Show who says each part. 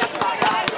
Speaker 1: Одесса.